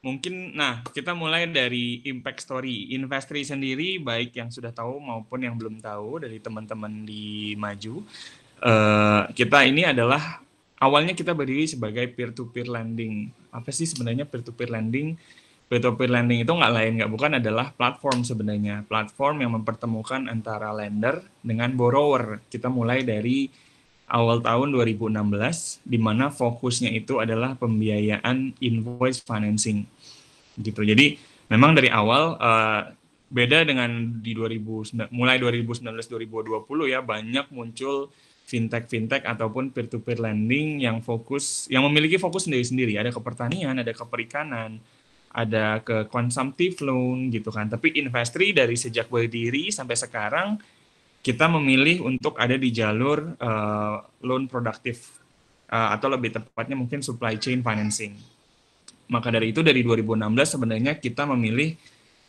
mungkin nah kita mulai dari impact story. Investri sendiri baik yang sudah tahu maupun yang belum tahu dari teman-teman di maju uh, kita ini adalah awalnya kita berdiri sebagai peer to peer lending. Apa sih sebenarnya peer to peer lending? Peer to peer lending itu nggak lain nggak bukan adalah platform sebenarnya. Platform yang mempertemukan antara lender dengan borrower. Kita mulai dari awal tahun 2016 di mana fokusnya itu adalah pembiayaan invoice financing gitu. Jadi memang dari awal uh, beda dengan di 2000 mulai 2019 2020 ya banyak muncul fintech fintech ataupun peer to peer lending yang fokus yang memiliki fokus sendiri-sendiri ada ke pertanian ada ke perikanan ada ke consumptive loan gitu kan tapi Investri dari sejak berdiri sampai sekarang kita memilih untuk ada di jalur uh, loan produktif uh, atau lebih tepatnya mungkin supply chain financing. Maka dari itu dari 2016 sebenarnya kita memilih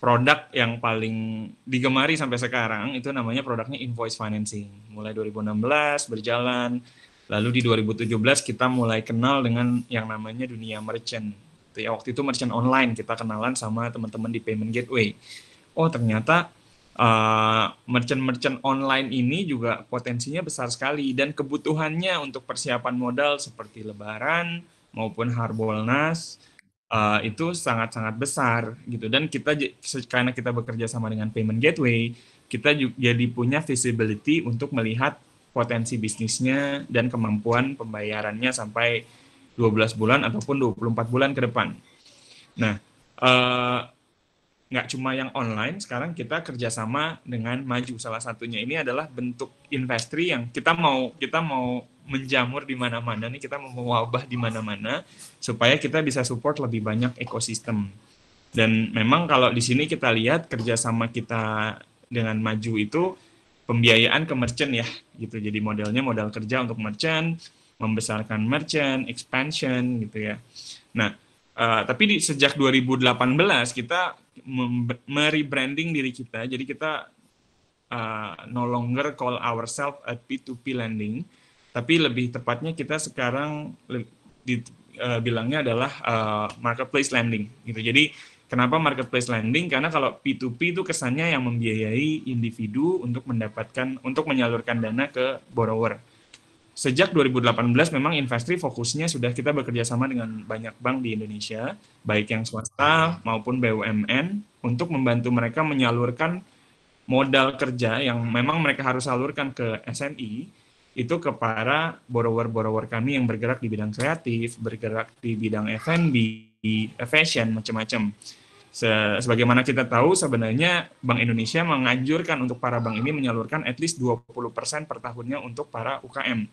produk yang paling digemari sampai sekarang itu namanya produknya invoice financing. Mulai 2016 berjalan, lalu di 2017 kita mulai kenal dengan yang namanya dunia merchant. Ya, waktu itu merchant online kita kenalan sama teman-teman di payment gateway. Oh ternyata eh, merchant-merchant online ini juga potensinya besar sekali dan kebutuhannya untuk persiapan modal seperti Lebaran maupun Harbolnas uh, itu sangat-sangat besar gitu dan kita karena kita bekerja sama dengan payment gateway kita juga jadi punya visibility untuk melihat potensi bisnisnya dan kemampuan pembayarannya sampai 12 bulan ataupun 24 bulan ke depan. Nah, uh, nggak cuma yang online, sekarang kita kerjasama dengan Maju. Salah satunya ini adalah bentuk investri yang kita mau kita mau menjamur di mana-mana nih, kita mau mewabah di mana-mana supaya kita bisa support lebih banyak ekosistem. Dan memang kalau di sini kita lihat kerjasama kita dengan Maju itu pembiayaan ke merchant ya, gitu. Jadi modelnya modal kerja untuk merchant, membesarkan merchant, expansion gitu ya. Nah, uh, tapi di sejak 2018 kita merebranding diri kita. Jadi kita uh, no longer call ourselves a P2P lending, tapi lebih tepatnya kita sekarang di, uh, bilangnya adalah uh, marketplace lending gitu. Jadi kenapa marketplace lending? Karena kalau P2P itu kesannya yang membiayai individu untuk mendapatkan untuk menyalurkan dana ke borrower sejak 2018 memang Investri fokusnya sudah kita bekerja sama dengan banyak bank di Indonesia, baik yang swasta maupun BUMN, untuk membantu mereka menyalurkan modal kerja yang memang mereka harus salurkan ke SMI itu ke para borrower-borrower kami yang bergerak di bidang kreatif, bergerak di bidang F&B, fashion, macam-macam. Sebagaimana kita tahu sebenarnya Bank Indonesia menganjurkan untuk para bank ini menyalurkan at least 20% per tahunnya untuk para UKM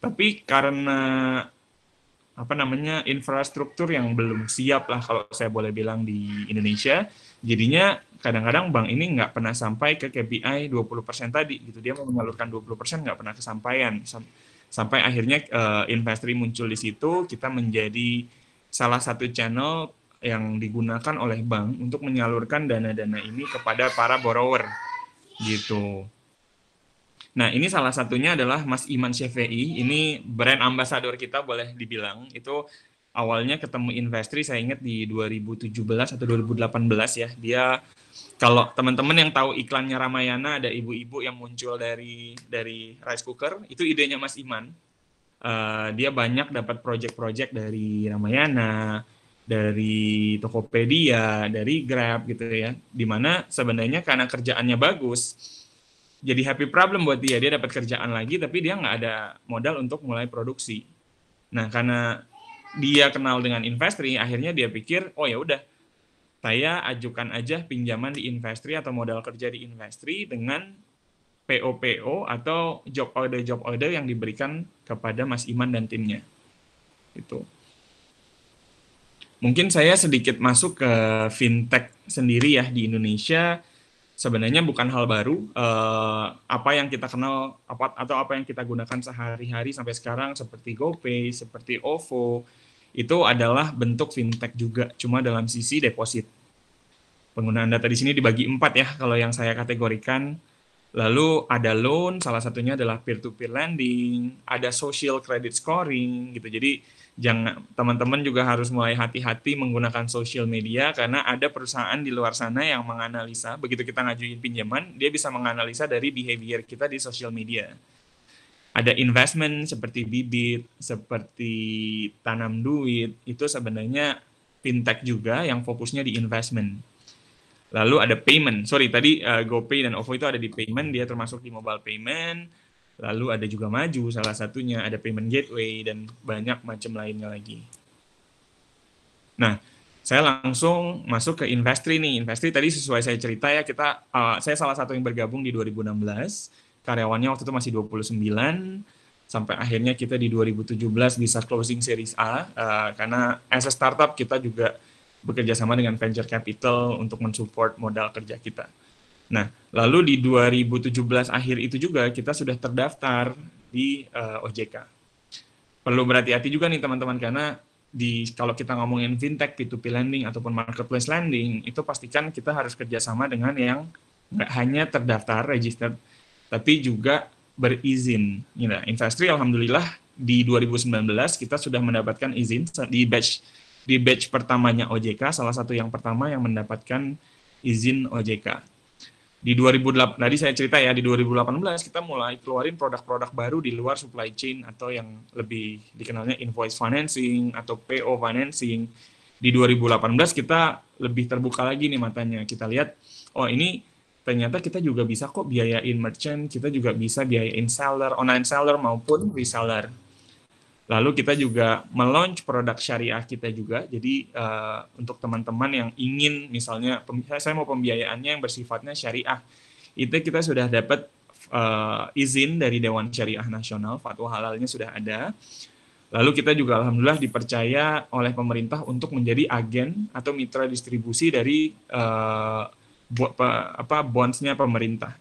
tapi karena apa namanya infrastruktur yang belum siap lah kalau saya boleh bilang di Indonesia, jadinya kadang-kadang bank ini nggak pernah sampai ke KPI 20% tadi gitu. Dia mau menyalurkan 20% nggak pernah kesampaian. Sampai akhirnya uh, investri muncul di situ, kita menjadi salah satu channel yang digunakan oleh bank untuk menyalurkan dana-dana ini kepada para borrower gitu. Nah, ini salah satunya adalah Mas Iman Syafei. Ini brand ambassador kita boleh dibilang. Itu awalnya ketemu Investri saya ingat di 2017 atau 2018 ya. Dia kalau teman-teman yang tahu iklannya Ramayana ada ibu-ibu yang muncul dari dari rice cooker, itu idenya Mas Iman. Uh, dia banyak dapat project-project dari Ramayana, dari Tokopedia, dari Grab gitu ya. Di mana sebenarnya karena kerjaannya bagus, jadi happy problem buat dia. Dia dapat kerjaan lagi tapi dia nggak ada modal untuk mulai produksi. Nah karena dia kenal dengan investri akhirnya dia pikir oh ya udah saya ajukan aja pinjaman di investri atau modal kerja di investri dengan PO-PO atau job order job order yang diberikan kepada Mas Iman dan timnya. Itu mungkin saya sedikit masuk ke fintech sendiri ya di Indonesia sebenarnya bukan hal baru. Uh, apa yang kita kenal apa atau apa yang kita gunakan sehari-hari sampai sekarang seperti GoPay, seperti OVO itu adalah bentuk fintech juga, cuma dalam sisi deposit. Penggunaan data di sini dibagi empat ya, kalau yang saya kategorikan Lalu ada loan, salah satunya adalah peer-to-peer lending, ada social credit scoring gitu. Jadi jangan teman-teman juga harus mulai hati-hati menggunakan social media karena ada perusahaan di luar sana yang menganalisa begitu kita ngajuin pinjaman, dia bisa menganalisa dari behavior kita di social media. Ada investment seperti bibit, seperti tanam duit, itu sebenarnya fintech juga yang fokusnya di investment Lalu ada payment. Sorry, tadi uh, GoPay dan OVO itu ada di payment, dia termasuk di mobile payment. Lalu ada juga Maju, salah satunya ada payment gateway dan banyak macam lainnya lagi. Nah, saya langsung masuk ke Investri nih. Investri tadi sesuai saya cerita ya, kita uh, saya salah satu yang bergabung di 2016. Karyawannya waktu itu masih 29 sampai akhirnya kita di 2017 bisa closing series A uh, karena as a startup kita juga bekerja sama dengan venture capital untuk mensupport modal kerja kita. Nah, lalu di 2017 akhir itu juga kita sudah terdaftar di uh, eh, OJK. Perlu berhati-hati juga nih teman-teman karena di kalau kita ngomongin fintech, P2P lending ataupun marketplace lending itu pastikan kita harus kerjasama dengan yang nggak hanya terdaftar, registered, tapi juga berizin. Nah, Investri alhamdulillah di 2019 kita sudah mendapatkan izin di batch di batch pertamanya OJK, salah satu yang pertama yang mendapatkan izin OJK. Di 2008, tadi saya cerita ya, di 2018 kita mulai keluarin produk-produk baru di luar supply chain atau yang lebih dikenalnya invoice financing atau PO financing. Di 2018 kita lebih terbuka lagi nih matanya. Kita lihat, oh ini ternyata kita juga bisa kok biayain merchant, kita juga bisa biayain seller, online seller maupun reseller Lalu kita juga meluncur produk syariah kita juga. Jadi uh, untuk teman-teman yang ingin misalnya saya mau pembiayaannya yang bersifatnya syariah, itu kita sudah dapat uh, izin dari Dewan Syariah Nasional, fatwa halalnya sudah ada. Lalu kita juga alhamdulillah dipercaya oleh pemerintah untuk menjadi agen atau mitra distribusi dari uh, apa bondsnya pemerintah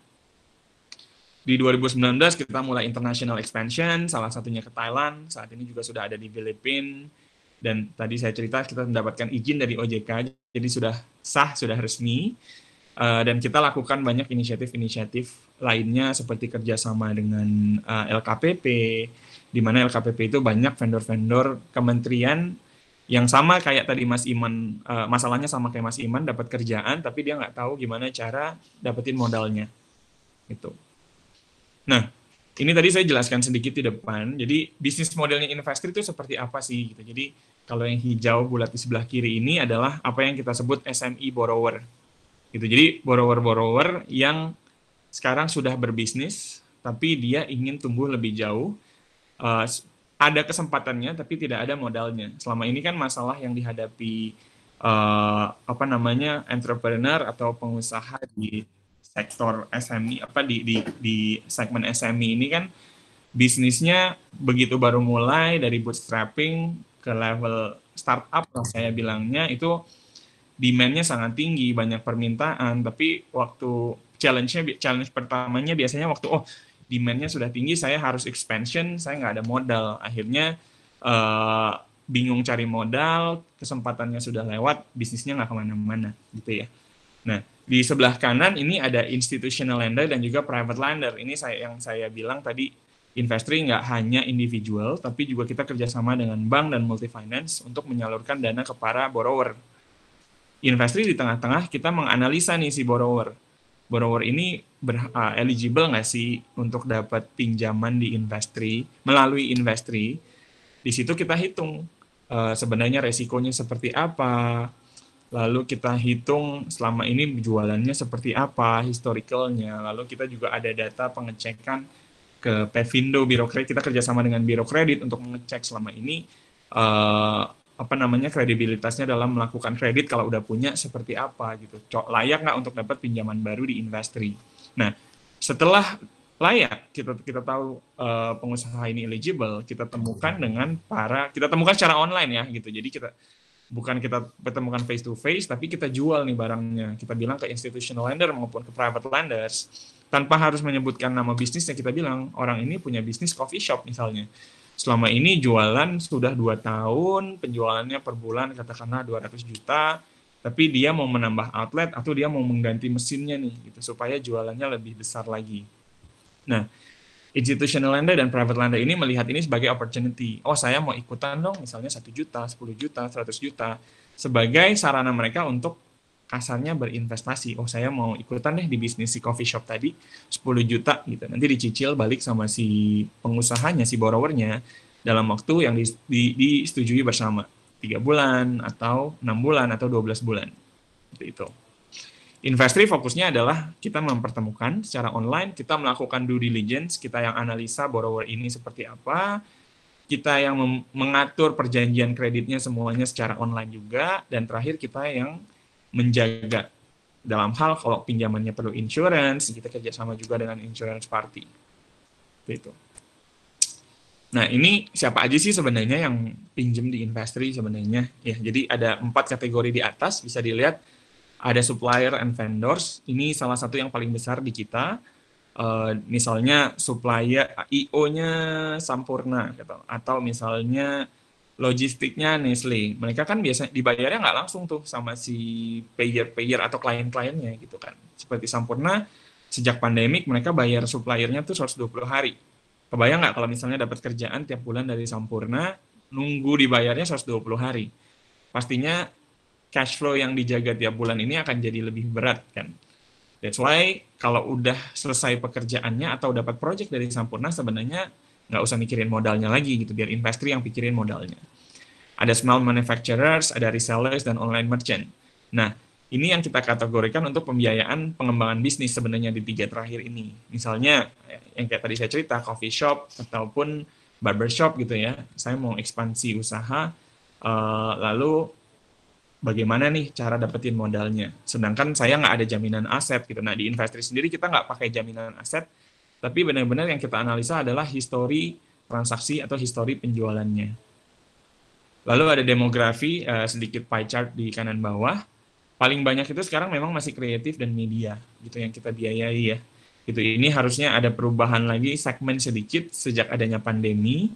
di 2019 kita mulai international expansion, salah satunya ke Thailand, saat ini juga sudah ada di Filipina, dan tadi saya cerita kita mendapatkan izin dari OJK, jadi sudah sah, sudah resmi, uh, dan kita lakukan banyak inisiatif-inisiatif lainnya seperti kerjasama dengan eh, LKPP, di mana LKPP itu banyak vendor-vendor kementerian yang sama kayak tadi Mas Iman, uh, masalahnya sama kayak Mas Iman, dapat kerjaan, tapi dia nggak tahu gimana cara dapetin modalnya. Itu. Nah, ini tadi saya jelaskan sedikit di depan. Jadi bisnis modelnya investor itu seperti apa sih? Gitu. Jadi kalau yang hijau bulat di sebelah kiri ini adalah apa yang kita sebut SME borrower. Gitu. Jadi borrower-borrower yang sekarang sudah berbisnis, tapi dia ingin tumbuh lebih jauh. Uh, ada kesempatannya, tapi tidak ada modalnya. Selama ini kan masalah yang dihadapi uh, apa namanya entrepreneur atau pengusaha di sektor SME apa di di di segmen SME ini kan bisnisnya begitu baru mulai dari bootstrapping ke level startup lah saya bilangnya itu demandnya sangat tinggi banyak permintaan. Tapi waktu challenge-nya challenge pertamanya biasanya waktu oh demandnya sudah tinggi saya harus expansion saya nggak ada modal. Akhirnya uh, bingung cari modal kesempatannya sudah lewat bisnisnya nggak ke mana-mana gitu ya nah di sebelah kanan ini ada institutional lender dan juga private lender. Ini saya yang saya bilang tadi Investri nggak hanya individual, tapi juga kita kerjasama dengan bank dan multi finance untuk menyalurkan dana ke para borrower. Investri di tengah-tengah kita menganalisa nih si borrower. Borrower ini ber, uh, eligible nggak sih untuk dapat pinjaman di Investri melalui Investri? Di situ kita hitung uh, sebenarnya resikonya seperti apa, lalu kita hitung selama ini jualannya seperti apa, historicalnya, lalu kita juga ada data pengecekan ke Pevindo Biro Kredit, kita kerjasama dengan Biro Kredit untuk mengecek selama ini uh, apa namanya kredibilitasnya dalam melakukan kredit kalau udah punya seperti apa gitu, layak nggak untuk dapat pinjaman baru di industri. Nah, setelah layak kita kita tahu uh, pengusaha ini eligible, kita temukan dengan para kita temukan secara online ya gitu. Jadi kita bukan kita pertemukan face to face tapi kita jual nih barangnya kita bilang ke institutional lender maupun ke private lenders tanpa harus menyebutkan nama bisnisnya kita bilang orang ini punya bisnis coffee shop misalnya selama ini jualan sudah dua tahun penjualannya per bulan katakanlah 200 juta tapi dia mau menambah outlet atau dia mau mengganti mesinnya nih gitu supaya jualannya lebih besar lagi. Nah, institutional lender dan private lender ini melihat ini sebagai opportunity. Oh, saya mau ikutan dong misalnya satu juta, 10 juta, 100 juta sebagai sarana mereka untuk kasarnya berinvestasi. Oh, saya mau ikutan deh di bisnis si coffee shop tadi 10 juta gitu. Nanti dicicil balik sama si pengusahanya, si borrowernya dalam waktu yang di, di, disetujui bersama tiga bulan atau enam bulan atau 12 bulan seperti itu. Investri fokusnya adalah kita mempertemukan secara online, kita melakukan due diligence, kita yang analisa borrower ini seperti apa, kita yang mengatur perjanjian kreditnya semuanya secara online juga, dan terakhir kita yang menjaga dalam hal kalau pinjamannya perlu insurance, kita kerjasama juga dengan insurance party. Itu. Nah, ini siapa aja sih sebenarnya yang pinjam di Investri sebenarnya? Ya, jadi ada empat kategori di atas, bisa dilihat ada supplier and vendors. Ini salah satu yang paling besar di kita. Uh, misalnya supplier IO-nya Sampurna gitu atau misalnya logistiknya Nestle. Mereka kan biasa dibayarnya nggak langsung tuh sama si payer-payer atau klien-kliennya gitu kan. Seperti Sampurna sejak pandemik mereka bayar suppliernya tuh 120 hari Kebayang nggak kalau misalnya dapat kerjaan tiap bulan dari Sampurna, nunggu dibayarnya 120 hari. Pastinya cash flow yang dijaga tiap bulan ini akan jadi lebih berat kan. That's why kalau udah selesai pekerjaannya atau dapat project dari Sampurna sebenarnya nggak usah mikirin modalnya lagi gitu, biar investor yang pikirin modalnya. Ada small manufacturers, ada resellers, dan online merchant. Nah, ini yang kita kategorikan untuk pembiayaan pengembangan bisnis sebenarnya di tiga terakhir ini. Misalnya yang kayak tadi saya cerita coffee shop ataupun barbershop gitu ya. Saya mau ekspansi usaha uh, lalu bagaimana nih cara dapetin modalnya. Sedangkan saya nggak ada jaminan aset gitu. Nah di investasi sendiri kita nggak pakai jaminan aset, tapi benar-benar yang kita analisa adalah histori transaksi atau histori penjualannya. Lalu ada demografi uh, sedikit pie chart di kanan bawah paling banyak itu sekarang memang masih kreatif dan media gitu yang kita biayai ya gitu ini harusnya ada perubahan lagi segmen sedikit sejak adanya pandemi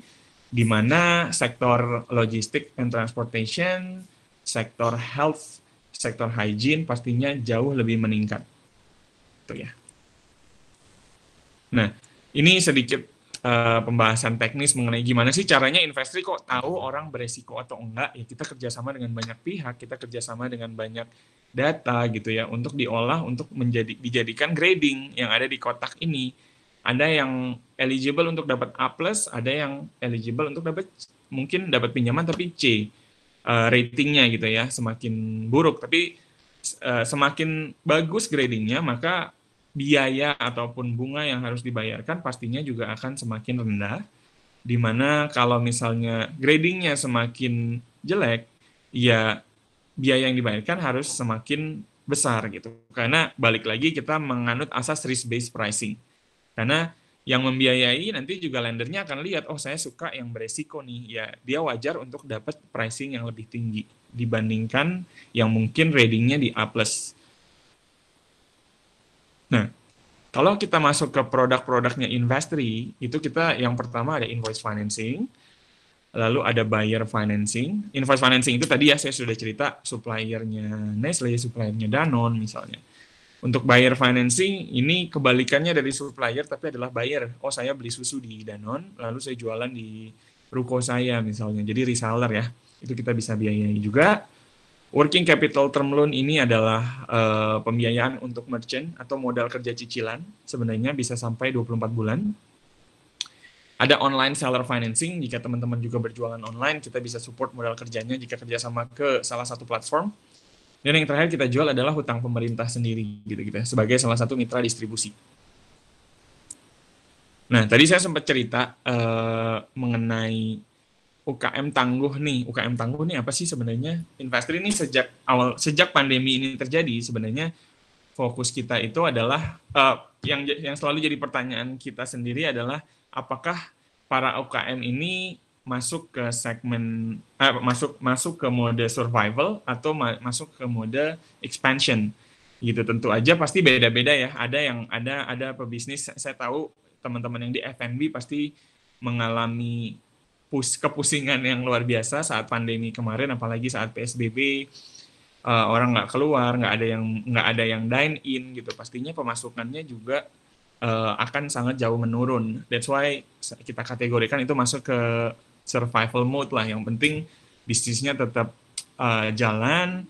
di mana sektor logistik and transportation sektor health sektor hygiene pastinya jauh lebih meningkat. Itu ya. Nah ini sedikit uh, pembahasan teknis mengenai gimana sih caranya investor kok tahu orang beresiko atau enggak. Ya kita kerjasama dengan banyak pihak kita kerjasama dengan banyak data gitu ya untuk diolah untuk menjadi dijadikan grading yang ada di kotak ini. Ada yang eligible untuk dapat A plus ada yang eligible untuk dapat mungkin dapat pinjaman tapi C uh, ratingnya gitu ya semakin buruk tapi uh, semakin bagus gradingnya maka biaya ataupun bunga yang harus dibayarkan pastinya juga akan semakin rendah. Di mana kalau misalnya gradingnya semakin jelek, ya biaya yang dibayarkan harus semakin besar gitu. Karena balik lagi kita menganut asas risk based pricing. Karena yang membiayai nanti juga lendernya akan lihat, oh saya suka yang beresiko nih, ya dia wajar untuk dapat pricing yang lebih tinggi dibandingkan yang mungkin ratingnya di A+. Nah, kalau kita masuk ke produk-produknya Investri, itu kita yang pertama ada invoice financing, lalu ada buyer financing. Invoice financing itu tadi ya saya sudah cerita suppliernya Nestle, suppliernya Danone misalnya. Untuk buyer financing ini kebalikannya dari supplier tapi adalah buyer. Oh saya beli susu di Danone, lalu saya jualan di ruko saya misalnya. Jadi reseller ya. Itu kita bisa biayai juga. Working capital term loan ini adalah uh, pembiayaan untuk merchant atau modal kerja cicilan. Sebenarnya bisa sampai 24 bulan. Ada online seller financing, jika teman-teman juga berjualan online, kita bisa support modal kerjanya jika kerjasama ke salah satu platform. Dan yang terakhir kita jual adalah hutang pemerintah sendiri, gitu gitu ya, sebagai salah satu mitra distribusi. Nah, tadi saya sempat cerita uh, mengenai UKM tangguh nih, UKM tangguh nih apa sih sebenarnya? Investor ini sejak awal sejak pandemi ini terjadi sebenarnya fokus kita itu adalah uh, yang yang selalu jadi pertanyaan kita sendiri adalah apakah para UKM ini masuk ke segmen eh, masuk masuk ke mode survival atau ma masuk ke mode expansion. Gitu tentu aja pasti beda-beda ya. Ada yang ada ada pebisnis saya tahu teman-teman yang di F&B pasti mengalami pus kepusingan yang luar biasa saat pandemi kemarin apalagi saat PSBB uh, orang nggak keluar, nggak ada yang nggak ada yang dine in gitu, pastinya pemasukannya juga uh, akan sangat jauh menurun. That's why kita kategorikan itu masuk ke survival mode lah. Yang penting bisnisnya tetap uh, jalan,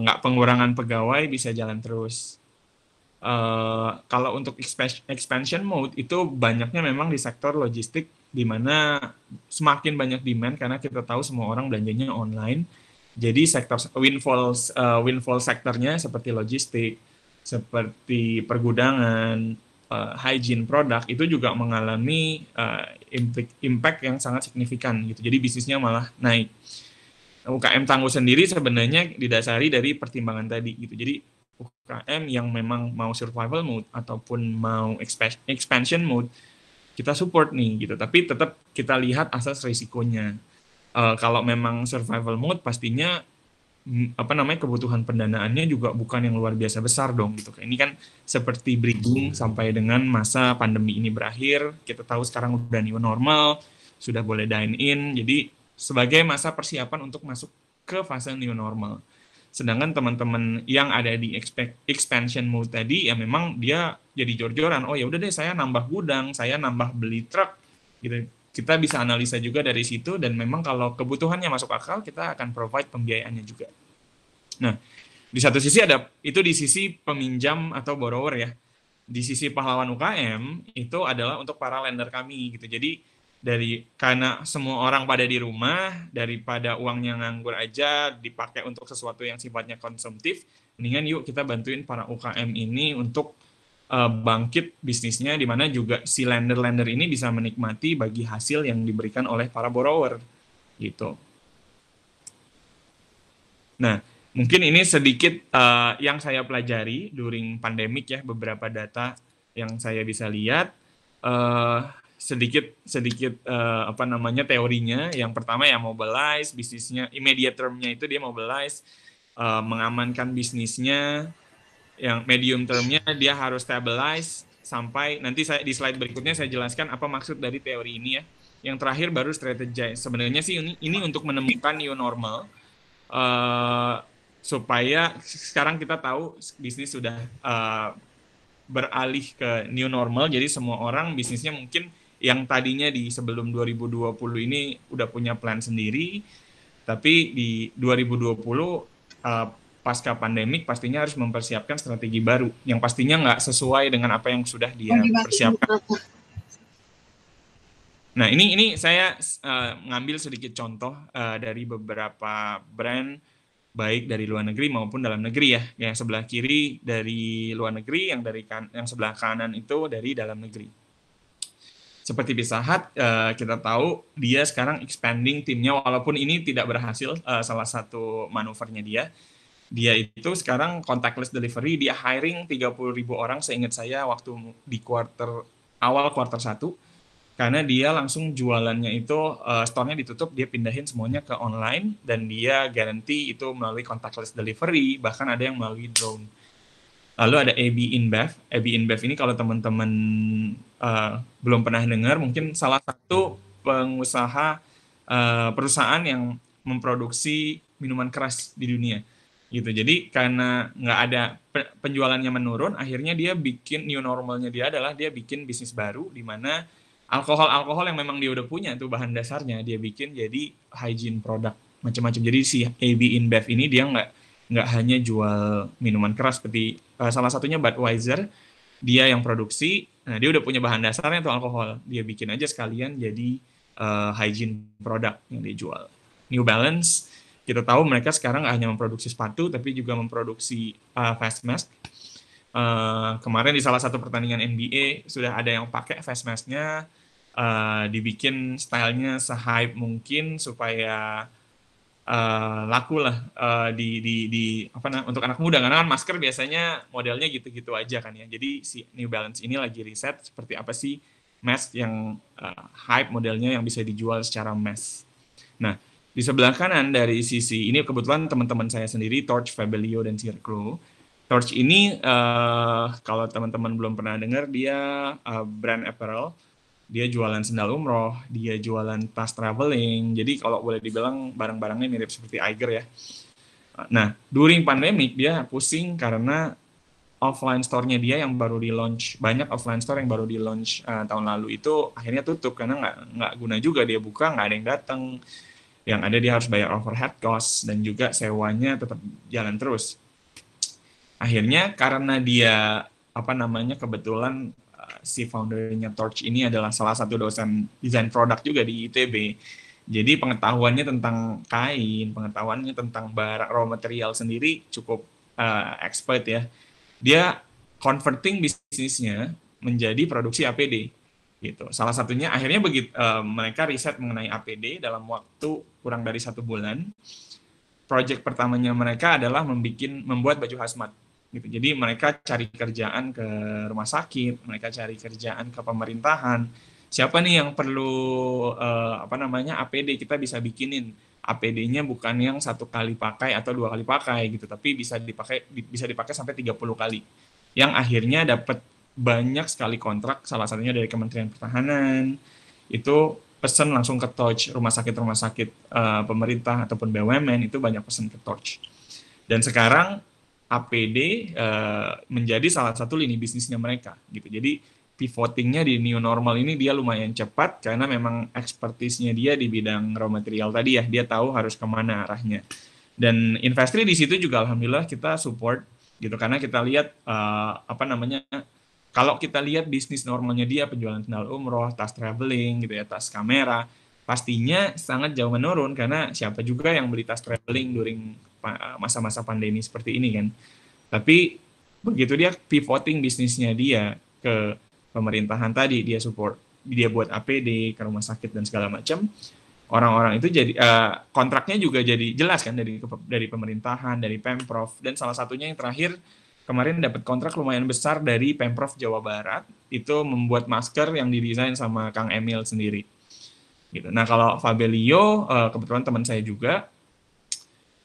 nggak uh, pengurangan pegawai bisa jalan terus. Uh, kalau untuk expansion mode itu banyaknya memang di sektor logistik di mana semakin banyak demand karena kita tahu semua orang belanjanya online jadi sektor windfall uh, windfall sektornya seperti logistik, seperti pergudangan, uh, hygiene produk itu juga mengalami uh, impact yang sangat signifikan gitu. Jadi bisnisnya malah naik. UKM tangguh sendiri sebenarnya didasari dari pertimbangan tadi gitu. Jadi UKM yang memang mau survival mode ataupun mau expansion mode kita support nih gitu. Tapi tetap kita lihat asas risikonya uh, kalau memang survival mode pastinya apa namanya kebutuhan pendanaannya juga bukan yang luar biasa besar dong gitu. Ini kan seperti bridging sampai dengan masa pandemi ini berakhir. Kita tahu sekarang udah new normal, sudah boleh dine in. Jadi sebagai masa persiapan untuk masuk ke fase new normal. Sedangkan teman-teman yang ada di expansion mode tadi ya memang dia jadi jor-joran. Oh ya udah deh saya nambah gudang, saya nambah beli truk gitu kita bisa analisa juga dari situ dan memang kalau kebutuhannya masuk akal kita akan provide pembiayaannya juga. Nah, di satu sisi ada itu di sisi peminjam atau borrower ya. Di sisi pahlawan UKM itu adalah untuk para lender kami gitu. Jadi dari karena semua orang pada di rumah daripada uangnya nganggur aja dipakai untuk sesuatu yang sifatnya konsumtif, mendingan yuk kita bantuin para UKM ini untuk uh, bangkit bisnisnya di mana juga si lender-lender ini bisa menikmati bagi hasil yang diberikan oleh para borrower gitu. Nah, mungkin ini sedikit uh, yang saya pelajari during pandemik ya beberapa data yang saya bisa lihat uh, sedikit sedikit uh, apa namanya teorinya yang pertama ya mobilize bisnisnya immediate termnya itu dia mobilize uh, mengamankan bisnisnya yang medium termnya dia harus stabilize sampai nanti saya di slide berikutnya saya jelaskan apa maksud dari teori ini ya. Yang terakhir baru strategize. Sebenarnya sih ini ini untuk menemukan new normal uh, supaya sekarang kita tahu bisnis sudah uh, beralih ke new normal. Jadi semua orang bisnisnya mungkin yang tadinya di sebelum 2020 ini udah punya plan sendiri, tapi di 2020 uh, pasca pandemik pastinya harus mempersiapkan strategi baru yang pastinya nggak sesuai dengan apa yang sudah dia persiapkan. Nah ini ini saya uh, ngambil sedikit contoh uh, dari beberapa brand baik dari luar negeri maupun dalam negeri ya. Yang sebelah kiri dari luar negeri, yang dari kan, yang sebelah kanan itu dari dalam negeri. Seperti Pizza Hut, uh, kita tahu dia sekarang expanding timnya walaupun ini tidak berhasil uh, salah satu manuvernya dia dia itu sekarang contactless delivery dia hiring 30 ribu orang seingat saya waktu di quarter awal quarter satu. Karena dia langsung jualannya itu uh, store-nya ditutup dia pindahin semuanya ke online dan dia garanti itu melalui contactless delivery bahkan ada yang melalui drone. Lalu ada AB InBev. AB InBev ini kalau teman-teman uh, belum pernah dengar mungkin salah satu pengusaha uh, perusahaan yang memproduksi minuman keras di dunia gitu. Jadi karena nggak ada penjualannya menurun, akhirnya dia bikin new normalnya dia adalah dia bikin bisnis baru di mana alkohol-alkohol yang memang dia udah punya tuh bahan dasarnya dia bikin jadi hygiene produk macam-macam. Jadi si AB InBev ini dia nggak nggak hanya jual minuman keras seperti uh, salah satunya Budweiser, dia yang produksi. Nah, dia udah punya bahan dasarnya tuh alkohol. Dia bikin aja sekalian jadi uh, hygiene produk yang dia jual. New Balance kita tahu mereka sekarang nggak hanya memproduksi sepatu tapi juga memproduksi uh, face mask. Uh, kemarin di salah satu pertandingan NBA sudah ada yang pakai face masknya uh, dibikin stylenya se-hype mungkin supaya uh, laku lah uh, di, di, di apa nah, untuk anak muda karena kan masker biasanya modelnya gitu-gitu aja kan ya. Jadi si New Balance ini lagi riset seperti apa sih mask yang uh, hype modelnya yang bisa dijual secara mass. Nah, di sebelah kanan dari sisi ini kebetulan teman-teman saya sendiri Torch, Fabelio dan Circle. Torch ini uh, kalau teman-teman belum pernah dengar dia uh, brand apparel. Dia jualan sendal umroh, dia jualan tas traveling. Jadi kalau boleh dibilang barang-barangnya mirip seperti Eiger ya. Nah, during pandemic dia pusing karena offline store-nya dia yang baru di launch banyak offline store yang baru di launch uh, tahun lalu itu akhirnya tutup karena nggak nggak guna juga dia buka nggak ada yang datang yang ada dia harus bayar overhead cost dan juga sewanya tetap jalan terus. Akhirnya karena dia apa namanya kebetulan uh, si foundernya Torch ini adalah salah satu dosen desain produk juga di ITB jadi pengetahuannya tentang kain pengetahuannya tentang barang raw material sendiri cukup uh, expert ya. Dia converting bisnisnya menjadi produksi APD gitu. Salah satunya akhirnya begitu uh, mereka riset mengenai APD dalam waktu kurang dari satu bulan. Project pertamanya mereka adalah membuat membuat baju hazmat gitu. Jadi mereka cari kerjaan ke rumah sakit, mereka cari kerjaan ke pemerintahan. Siapa nih yang perlu uh, apa namanya APD kita bisa bikinin APD-nya bukan yang satu kali pakai atau dua kali pakai gitu, tapi bisa dipakai bisa dipakai sampai 30 kali. Yang akhirnya dapat banyak sekali kontrak, salah satunya dari Kementerian Pertahanan. Itu pesan langsung ke Torch, rumah sakit-rumah sakit uh, pemerintah ataupun BUMN itu banyak pesan ke Torch. Dan sekarang APD uh, eh, menjadi salah satu lini bisnisnya mereka gitu. Jadi pivotingnya di new normal ini dia lumayan cepat karena memang ekspertisnya dia di bidang raw material tadi ya dia tahu harus ke mana arahnya dan investri di situ juga alhamdulillah kita support gitu karena kita lihat uh, apa namanya kalau kita lihat bisnis normalnya dia penjualan sandal umroh tas traveling gitu ya tas kamera pastinya sangat jauh menurun karena siapa juga yang beli tas traveling during masa-masa pandemi seperti ini kan? Tapi begitu dia pivoting bisnisnya dia ke pemerintahan tadi dia support dia buat APD ke rumah sakit dan segala macam orang-orang itu jadi uh, kontraknya juga jadi jelas kan dari dari pemerintahan dari pemprov dan salah satunya yang terakhir kemarin dapat kontrak lumayan besar dari pemprov Jawa Barat. Itu membuat masker yang didesain sama Kang Emil sendiri. Gitu. Nah kalau Fabelio uh, kebetulan teman saya juga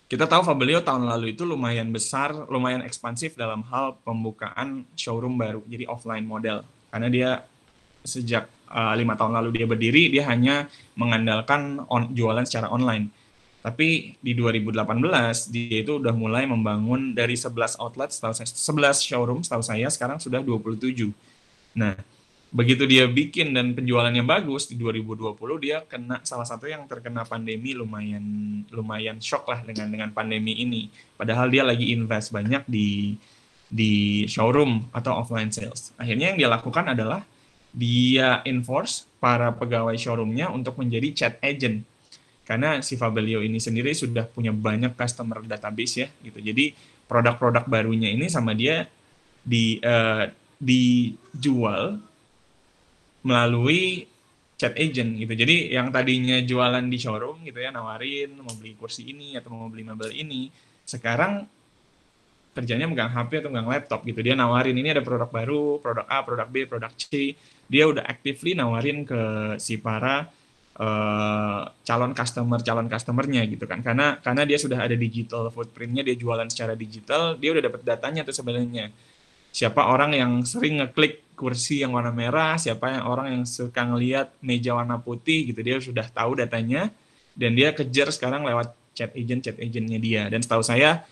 kita tahu Fabelio tahun lalu itu lumayan besar, lumayan ekspansif dalam hal pembukaan showroom baru, jadi offline model. Karena dia sejak uh, lima tahun lalu dia berdiri dia hanya mengandalkan on, jualan secara online tapi di 2018 dia itu udah mulai membangun dari 11 outlet setahu saya 11 showroom setahu saya sekarang sudah 27 nah begitu dia bikin dan penjualannya bagus di 2020 dia kena salah satu yang terkena pandemi lumayan lumayan shock lah dengan dengan pandemi ini padahal dia lagi invest banyak di di showroom atau offline sales. Akhirnya yang dia lakukan adalah dia enforce para pegawai showroomnya untuk menjadi chat agent. Karena si Fabelio ini sendiri sudah punya banyak customer database ya gitu. Jadi produk-produk barunya ini sama dia di uh, dijual melalui chat agent gitu. Jadi yang tadinya jualan di showroom gitu ya nawarin mau beli kursi ini atau mau beli mebel ini, sekarang kerjanya megang HP atau megang laptop gitu. Dia nawarin ini ada produk baru, produk A, produk B, produk C. Dia udah actively nawarin ke si para uh, calon customer calon customernya gitu kan. Karena karena dia sudah ada digital footprintnya, dia jualan secara digital, dia udah dapat datanya tuh sebenarnya. Siapa orang yang sering ngeklik kursi yang warna merah, siapa yang orang yang suka ngelihat meja warna putih gitu, dia sudah tahu datanya dan dia kejar sekarang lewat chat agent chat agentnya dia. Dan setahu saya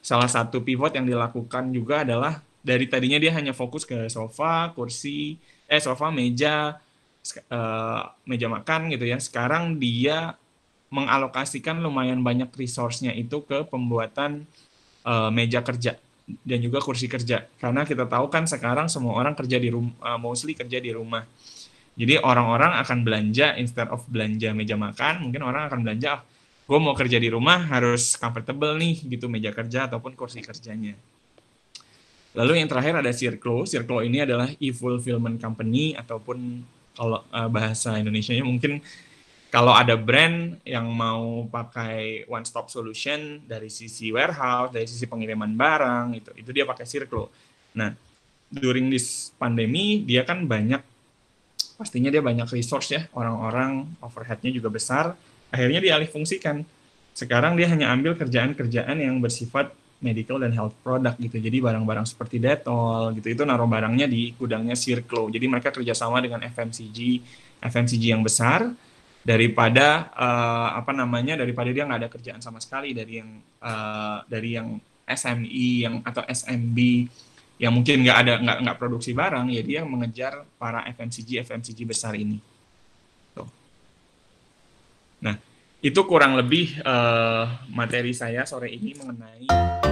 salah satu pivot yang dilakukan juga adalah dari tadinya dia hanya fokus ke sofa, kursi, eh sofa, meja, uh, meja makan gitu ya. Sekarang dia mengalokasikan lumayan banyak resource-nya itu ke pembuatan uh, meja kerja dan juga kursi kerja. Karena kita tahu kan sekarang semua orang kerja di rumah, uh, mostly kerja di rumah. Jadi orang-orang akan belanja instead of belanja meja makan, mungkin orang akan belanja oh, gue mau kerja di rumah harus comfortable nih gitu meja kerja ataupun kursi kerjanya. Lalu yang terakhir ada Circlo. Circlo ini adalah e-fulfillment company ataupun kalau uh, bahasa Indonesia-nya mungkin kalau ada brand yang mau pakai one stop solution dari sisi warehouse, dari sisi pengiriman barang itu itu dia pakai Circlo. Nah, during this pandemi dia kan banyak pastinya dia banyak resource ya, orang-orang overheadnya juga besar akhirnya dialih fungsikan sekarang dia hanya ambil kerjaan-kerjaan yang bersifat medical dan health product gitu jadi barang-barang seperti Dettol gitu itu naruh barangnya di gudangnya Circlo jadi mereka kerjasama dengan FMCG FMCG yang besar daripada uh, apa namanya daripada dia nggak ada kerjaan sama sekali dari yang uh, dari yang SMI yang atau SMB yang mungkin nggak ada nggak nggak produksi barang ya dia mengejar para FMCG FMCG besar ini. Tuh. Nah itu kurang lebih uh, materi saya sore ini mengenai